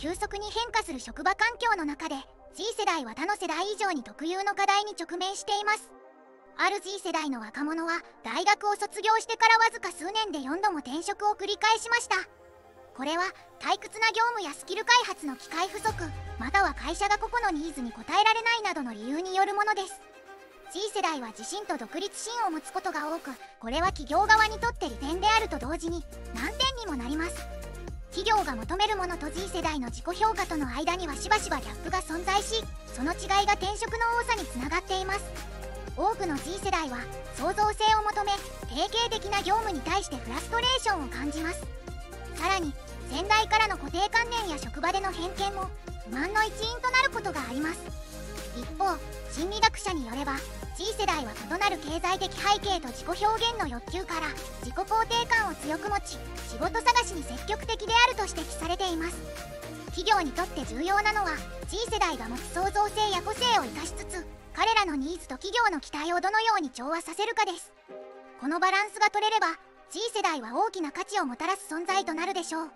急速に変化する職場環境の中で Z 世代は他の世代以上に特有の課題に直面しています。ある Z 世代の若者は大学を卒業してからわずか数年で4度も転職を繰り返しました。これは退屈な業務やスキル開発の機会不足または会社が個々のニーズに応えられないなどの理由によるものです。Z 世代は自信と独立心を持つことが多くこれは企業側にとって利点であると同時に難点にもなります。が求めるものと G 世代の自己評価との間にはしばしばギャップが存在しその違いが転職の多さにつながっています。多くの Z 世代は創造性を求め定型的な業務に対してフラストレーションを感じます。さらに先代からの固定観念や職場での偏見も不満の一因となることがあります。一方心理学者によれば Z 世代は異なる経済的背景と自己表現の欲求から自己肯定感を強く持ち仕事探しに積極的であると指摘されています。企業にとって重要なのは Z 世代が持つ創造性や個性を生かしつつ彼らのニーズと企業の期待をどのように調和させるかです。このバランスが取れれば Z 世代は大きな価値をもたらす存在となるでしょう。